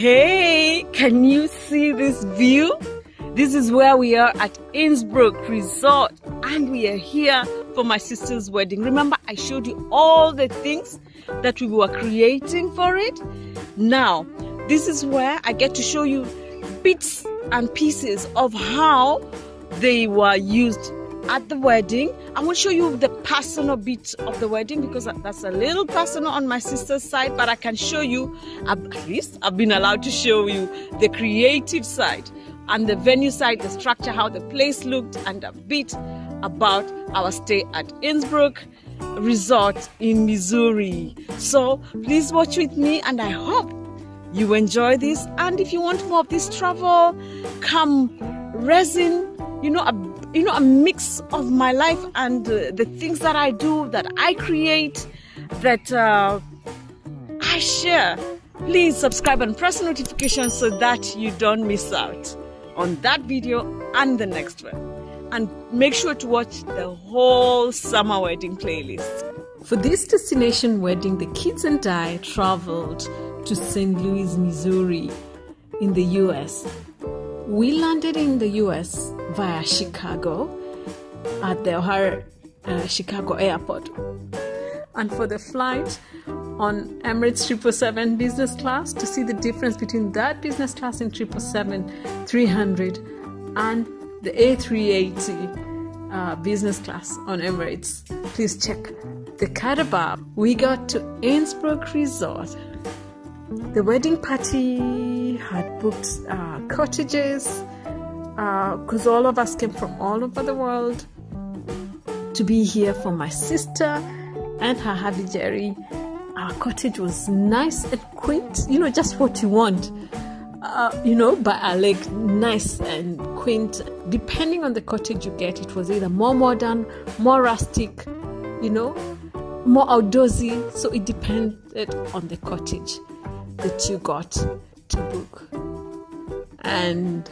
Hey, can you see this view? This is where we are at Innsbrook Resort and we are here for my sister's wedding. Remember I showed you all the things that we were creating for it? Now, this is where I get to show you bits and pieces of how they were used at the wedding. I will show you the personal bit of the wedding because that's a little personal on my sister's side, but I can show you, at least I've been allowed to show you the creative side and the venue side, the structure, how the place looked, and a bit about our stay at Innsbrook Resort in Missouri. So please watch with me, and I hope you enjoy this. And if you want more of this travel, come resin, you know, a you know, a mix of my life and uh, the things that I do, that I create, that uh, I share. Please subscribe and press notifications so that you don't miss out on that video and the next one. And make sure to watch the whole summer wedding playlist. For this destination wedding, the kids and I traveled to St. Louis, Missouri in the US we landed in the US via Chicago at the O'Hare uh, Chicago airport. And for the flight on Emirates 777 business class, to see the difference between that business class in 777 300 and the A380 uh, business class on Emirates, please check the card above. We got to Innsbrook Resort the wedding party had booked uh, cottages because uh, all of us came from all over the world to be here for my sister and her hubby Jerry. Our cottage was nice and quaint, you know, just what you want. Uh, you know, by a lake, nice and quaint. Depending on the cottage you get, it was either more modern, more rustic, you know, more outdoorsy. So it depended on the cottage that you got to book. And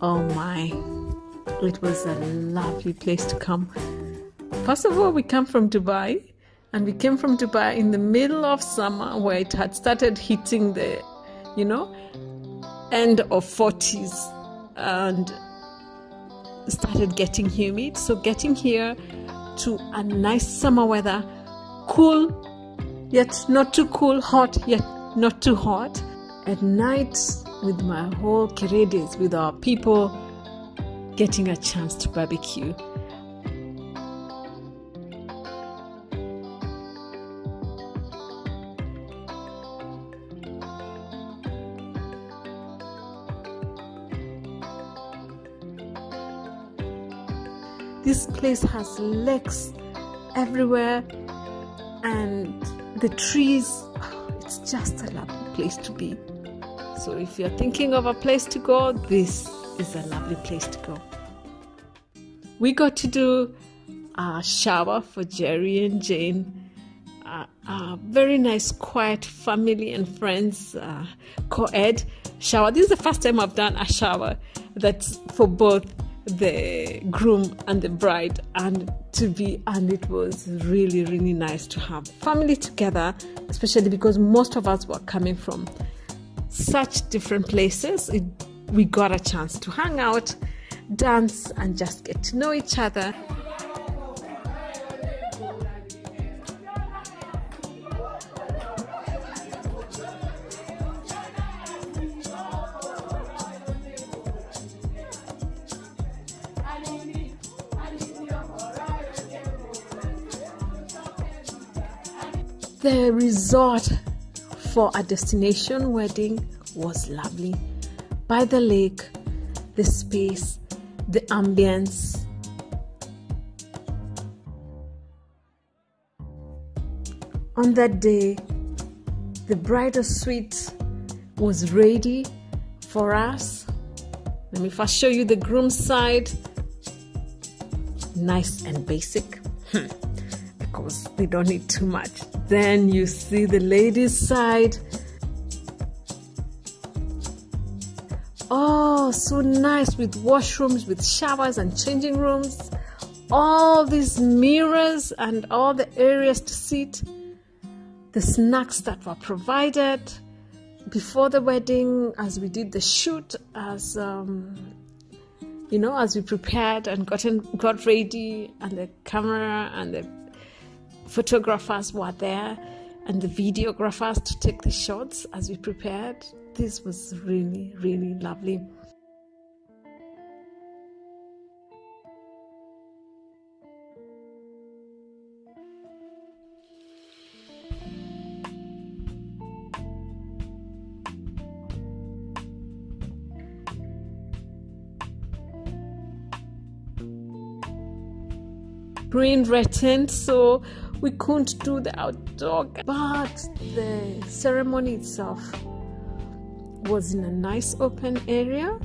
oh my, it was a lovely place to come. First of all, we come from Dubai, and we came from Dubai in the middle of summer where it had started hitting the, you know, end of 40s and started getting humid. So, getting here to a nice summer weather, cool, yet not too cool, hot, yet not too hot. At night, with my whole Keredes, with our people, getting a chance to barbecue. This place has lakes everywhere and the trees it's just a lovely place to be. So if you're thinking of a place to go, this is a lovely place to go. We got to do a shower for Jerry and Jane. Uh, a very nice, quiet family and friends uh, co-ed shower. This is the first time I've done a shower that's for both the groom and the bride and to be and it was really really nice to have family together especially because most of us were coming from such different places. It, we got a chance to hang out dance and just get to know each other The resort for a destination wedding was lovely. By the lake, the space, the ambience. On that day, the bridal suite was ready for us. Let me first show you the groom side. Nice and basic. Hmm. Because they don't need too much. Then you see the ladies' side. Oh, so nice with washrooms, with showers and changing rooms. All these mirrors and all the areas to sit. The snacks that were provided. before the wedding, as we did the shoot, as um, you know, as we prepared and gotten got ready, and the camera and the photographers were there, and the videographers to take the shots as we prepared. This was really, really lovely. Rain threatened, so we couldn't do the outdoor. But the ceremony itself was in a nice open area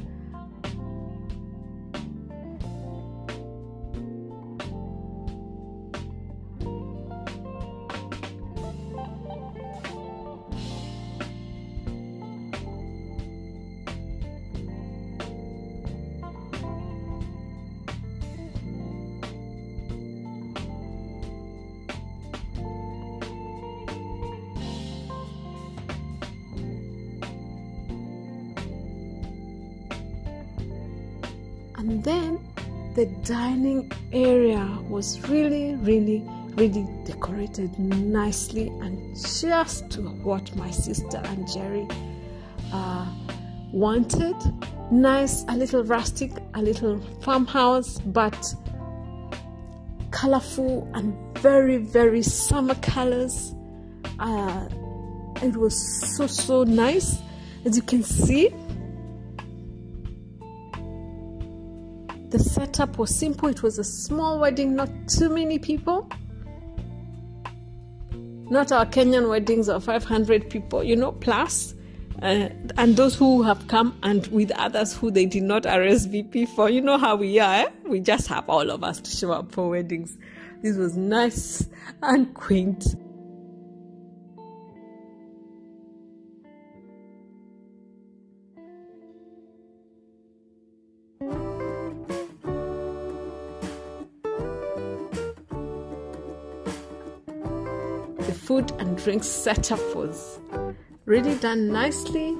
and then the dining area was really really really decorated nicely and just to what my sister and jerry uh, wanted. Nice a little rustic a little farmhouse but colorful and very very summer colors. Uh, it was so so nice. As you can see The setup was simple. It was a small wedding, not too many people. Not our Kenyan weddings of 500 people, you know, plus. Uh, and those who have come and with others who they did not RSVP for. You know how we are. Eh? We just have all of us to show up for weddings. This was nice and quaint. Food and drink setup was really done nicely.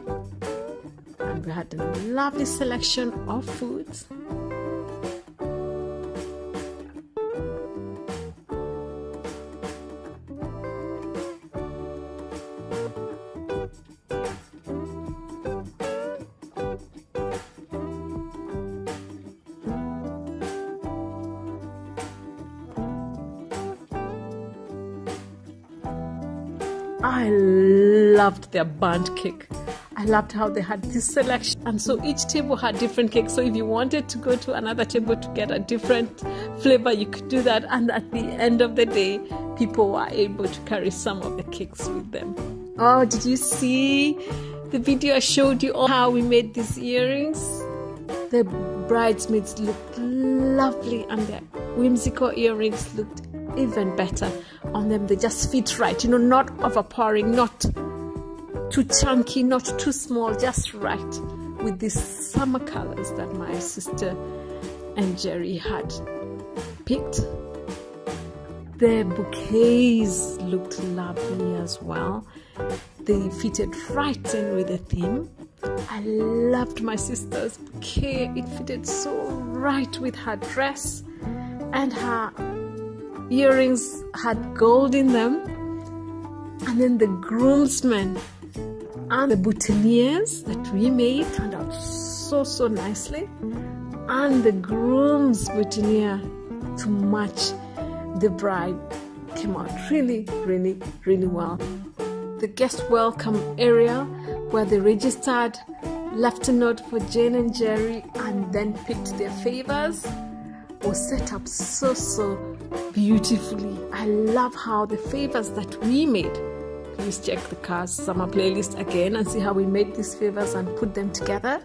And we had a lovely selection of foods I loved their bundt cake. I loved how they had this selection. And so each table had different cakes. So if you wanted to go to another table to get a different flavor, you could do that. And at the end of the day, people were able to carry some of the cakes with them. Oh, did you see the video I showed you all how we made these earrings? The bridesmaids looked lovely and their whimsical earrings looked even better on them. They just fit right, you know, not overpowering, not too chunky, not too small, just right with these summer colors that my sister and Jerry had picked. Their bouquets looked lovely as well. They fitted right in with the theme. I loved my sister's bouquet. It fitted so right with her dress and her earrings had gold in them. And then the groomsmen and the boutonnieres that we made turned out so, so nicely. And the groom's boutonniere to match the bride came out really, really, really well. The guest welcome area where they registered, left a note for Jane and Jerry, and then picked their favors was set up so, so beautifully. I love how the favors that we made. Please check the cars summer playlist again and see how we made these favors and put them together.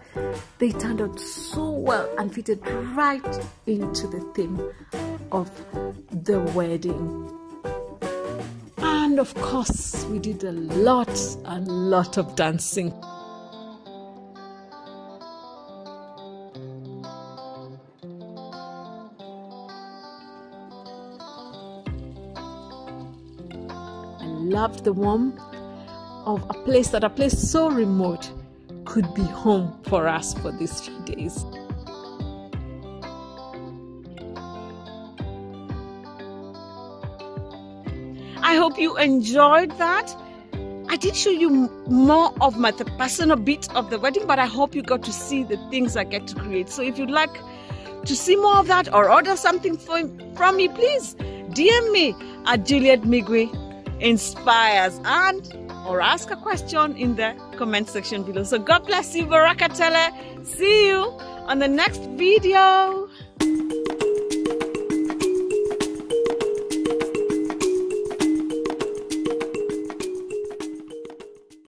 They turned out so well and fitted right into the theme of the wedding. And of course, we did a lot, a lot of dancing. Loved the warmth of a place that a place so remote could be home for us for these few days. I hope you enjoyed that. I did show you more of my personal bit of the wedding, but I hope you got to see the things I get to create. So if you'd like to see more of that or order something from, from me, please DM me at Juliet Migwi Inspires and or ask a question in the comment section below. So God bless you, Barakatele. See you on the next video.